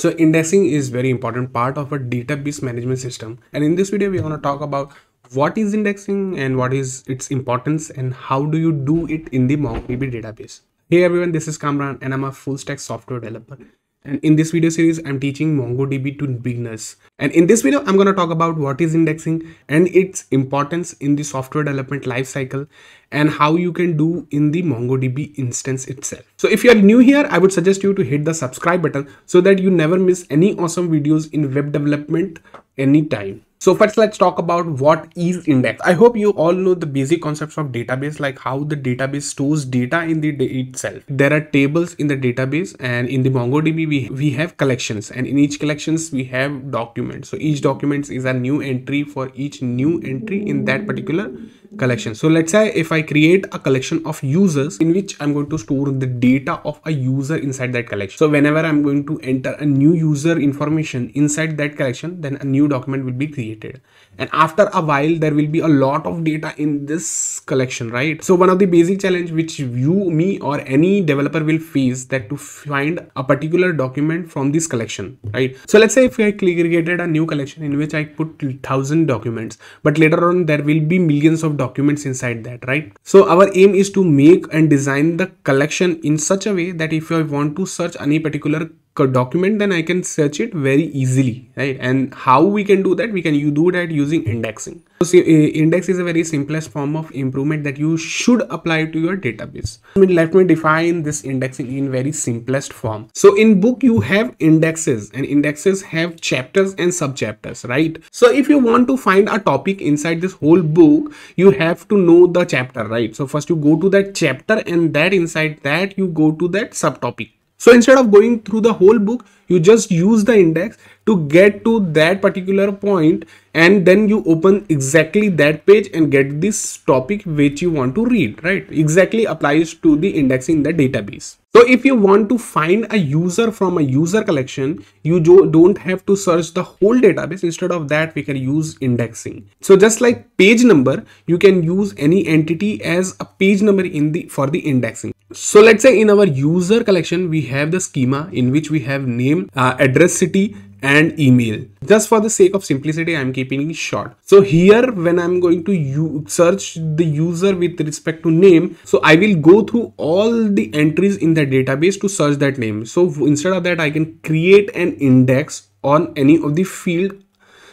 So indexing is very important part of a database management system. And in this video, we're going to talk about what is indexing and what is its importance and how do you do it in the MongoDB database. Hey everyone, this is Kamran and I'm a full stack software developer. And in this video series, I'm teaching MongoDB to beginners. And in this video, I'm going to talk about what is indexing and its importance in the software development lifecycle and how you can do in the MongoDB instance itself. So if you are new here, I would suggest you to hit the subscribe button so that you never miss any awesome videos in web development anytime. So first let's talk about what is index. I hope you all know the basic concepts of database like how the database stores data in the itself. There are tables in the database and in the MongoDB we, we have collections and in each collections we have documents. So each document is a new entry for each new entry in that particular collection. So let's say if I create a collection of users in which I'm going to store the data of a user inside that collection. So whenever I'm going to enter a new user information inside that collection, then a new document will be created. And after a while, there will be a lot of data in this collection, right? So one of the basic challenge which you, me or any developer will face that to find a particular document from this collection, right? So let's say if I created a new collection in which I put thousand documents, but later on there will be millions of documents inside that, right? So our aim is to make and design the collection in such a way that if you want to search any particular document then I can search it very easily right? And how we can do that? We can you do that using indexing. So index is a very simplest form of improvement that you should apply to your database. I mean, let me define this indexing in very simplest form. So in book you have indexes and indexes have chapters and subchapters right? So if you want to find a topic inside this whole book you have to know the chapter right? So first you go to that chapter and that inside that you go to that subtopic so instead of going through the whole book, you just use the index to get to that particular point and then you open exactly that page and get this topic which you want to read, right? Exactly applies to the indexing in the database. So if you want to find a user from a user collection, you don't have to search the whole database. Instead of that, we can use indexing. So just like page number, you can use any entity as a page number in the for the indexing. So let's say in our user collection, we have the schema in which we have name, uh, address, city, and email. Just for the sake of simplicity, I'm keeping it short. So here, when I'm going to search the user with respect to name, so I will go through all the entries in the database to search that name. So instead of that, I can create an index on any of the field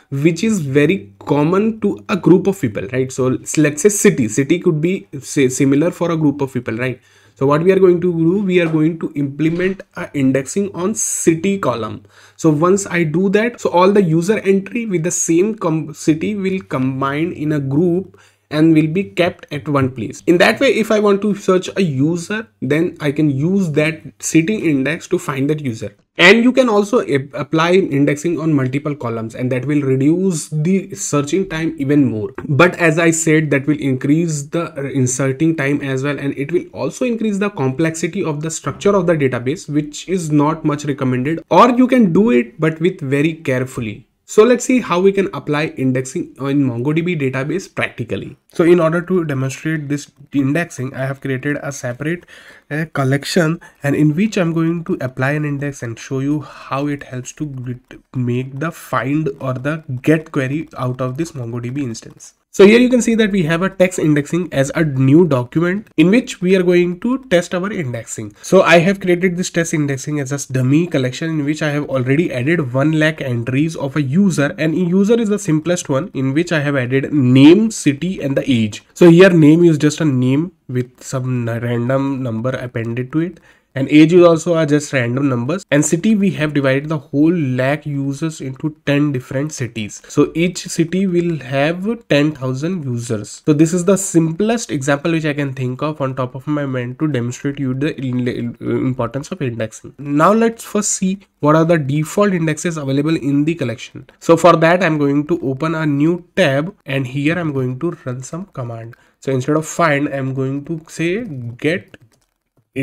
which is very common to a group of people right so let's say city city could be say similar for a group of people right so what we are going to do, we are going to implement a indexing on city column. So once I do that, so all the user entry with the same city will combine in a group and will be kept at one place. In that way, if I want to search a user, then I can use that city index to find that user. And you can also apply indexing on multiple columns and that will reduce the searching time even more. But as i said that will increase the inserting time as well and it will also increase the complexity of the structure of the database which is not much recommended. Or you can do it but with very carefully so let's see how we can apply indexing in MongoDB database practically. So in order to demonstrate this indexing, I have created a separate uh, collection and in which I'm going to apply an index and show you how it helps to make the find or the get query out of this MongoDB instance. So here you can see that we have a text indexing as a new document in which we are going to test our indexing. So I have created this test indexing as a dummy collection in which I have already added 1 lakh entries of a user and user is the simplest one in which I have added name, city and the age. So here name is just a name with some random number appended to it and age is also are just random numbers. And city we have divided the whole lakh users into 10 different cities. So each city will have 10,000 users. So this is the simplest example which I can think of on top of my mind to demonstrate you the importance of indexing. Now let's first see what are the default indexes available in the collection. So for that I'm going to open a new tab and here I'm going to run some command. So instead of find I'm going to say get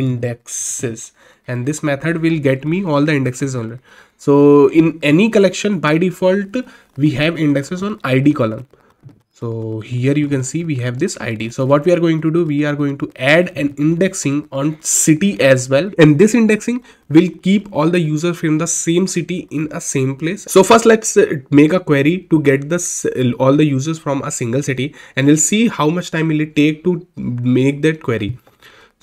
indexes. And this method will get me all the indexes only so in any collection by default we have indexes on id column. So here you can see we have this id so what we are going to do we are going to add an indexing on city as well. And this indexing will keep all the users from the same city in a same place. So first let's uh, make a query to get this all the users from a single city. And we'll see how much time will it take to make that query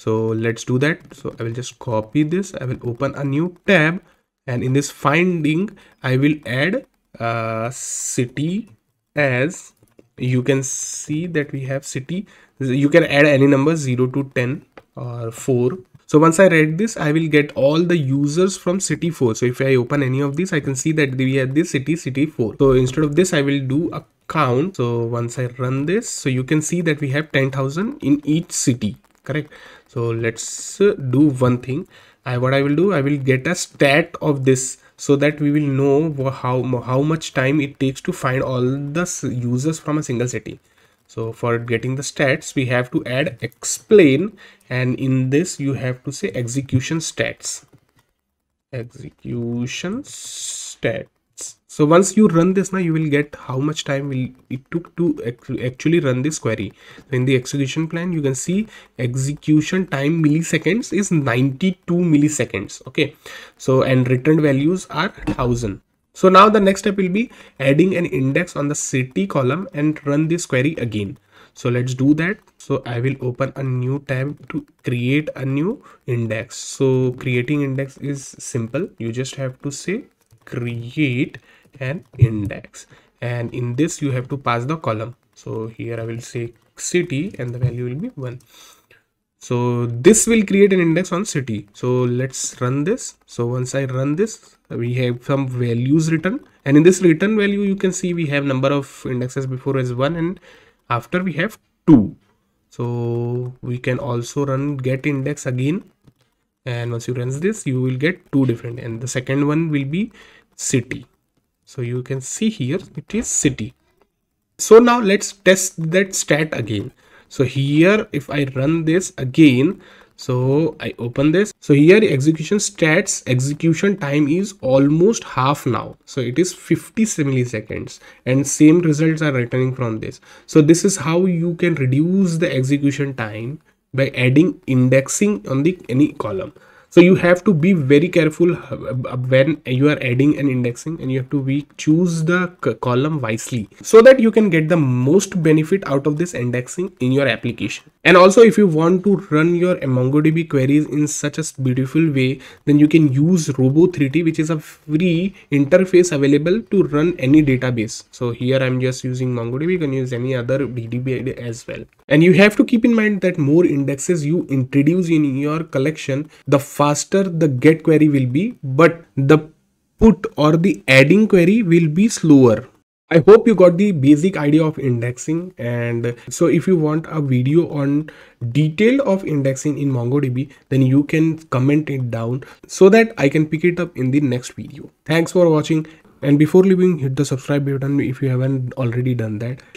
so let's do that. So i will just copy this. I will open a new tab. And in this finding i will add uh, city as you can see that we have city. You can add any number 0 to 10 or 4 so once i read this i will get all the users from city 4 so if i open any of these i can see that we have this city city 4 so instead of this i will do a count. So once i run this so you can see that we have 10000 in each city correct? So let's uh, do one thing. I what I will do I will get a stat of this so that we will know how how much time it takes to find all the users from a single city so for getting the stats we have to add explain and in this you have to say execution stats. Execution stat so once you run this now you will get how much time will it took to actually run this query. So in the execution plan you can see execution time milliseconds is 92 milliseconds okay? So and returned values are 1000 so now the next step will be adding an index on the city column and run this query again. So let's do that. So i will open a new tab to create a new index. So creating index is simple. You just have to say create an index. And in this you have to pass the column. So here i will say city and the value will be 1 so this will create an index on city. So let's run this. So once i run this we have some values written. And in this return value you can see we have number of indexes before as 1 and after we have 2 so we can also run get index again and once you run this you will get two different. And the second one will be city. So you can see here it is city. So now let's test that stat again. So here if i run this again so i open this. So here execution stats execution time is almost half now. So it is 50 milliseconds. And same results are returning from this. So this is how you can reduce the execution time by adding indexing on the any column. So you have to be very careful uh, when you are adding an indexing and you have to be choose the column wisely so that you can get the most benefit out of this indexing in your application and also if you want to run your mongodb queries in such a beautiful way then you can use robo3t which is a free interface available to run any database. So here i'm just using mongodb you can use any other db as well. And you have to keep in mind that more indexes you introduce in your collection the faster the get query will be but the put or the adding query will be slower I hope you got the basic idea of indexing. And so if you want a video on detail of indexing in MongoDB then you can comment it down so that I can pick it up in the next video. Thanks for watching. And before leaving hit the subscribe button if you haven't already done that